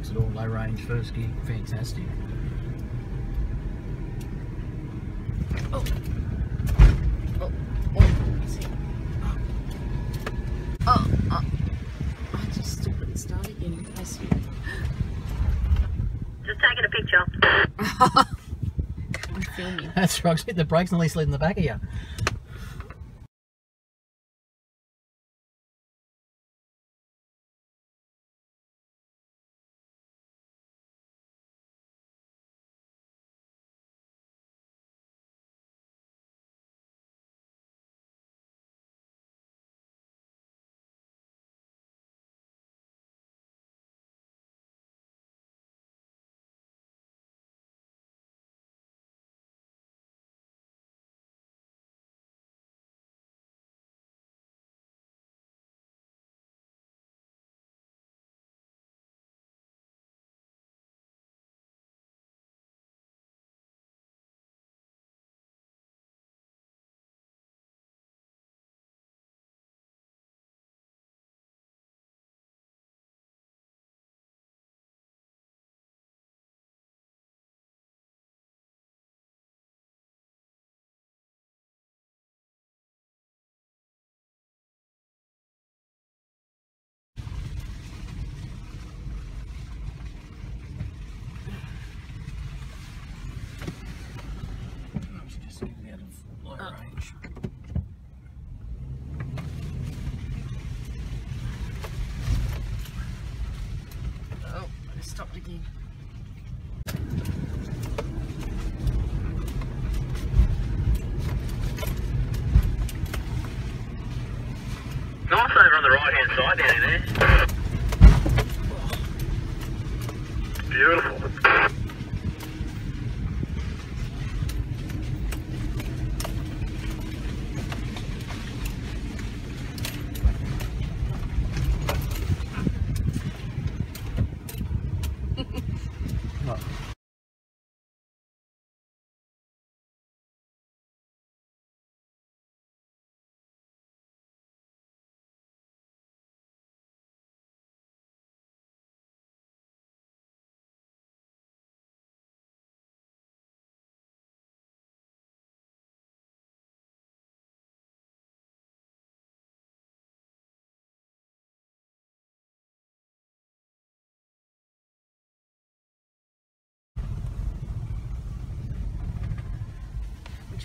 brakes at all, low range, first gig, fantastic. Oh. Oh. Oh. Oh. Oh. I just still couldn't start again in case. Just taking a picture. I'm filming. That's right, hit the brakes and at least lead in the back of you. Oh. Oh, I stopped again. Nice over on the right hand side down in there. Oh. Beautiful.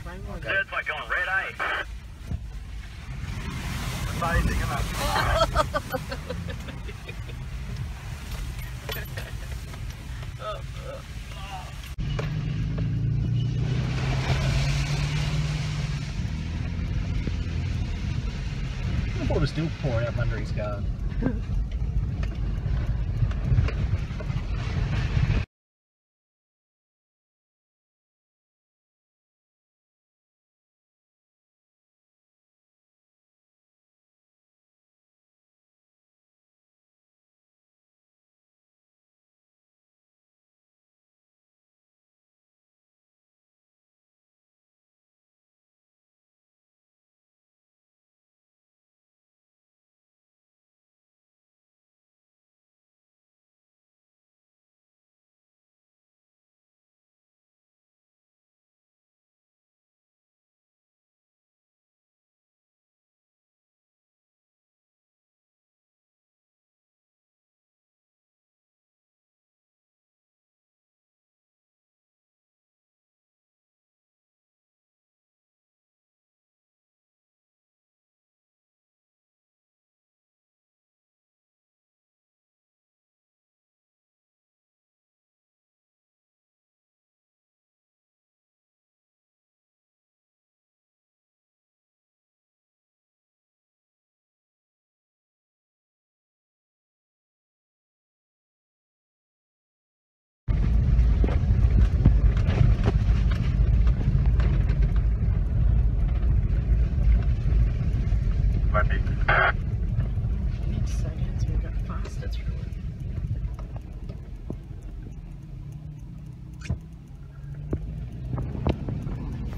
Go? It's like going red, eh? Amazing, it? The still pouring out under his car.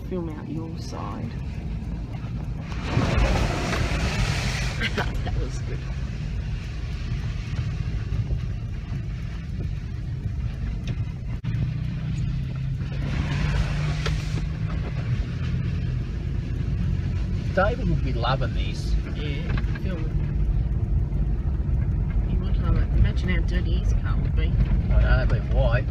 film out your side. that was good. David would be loving these. Yeah, film. He would love it. Imagine how dirty his car would be. I know, it'd be white.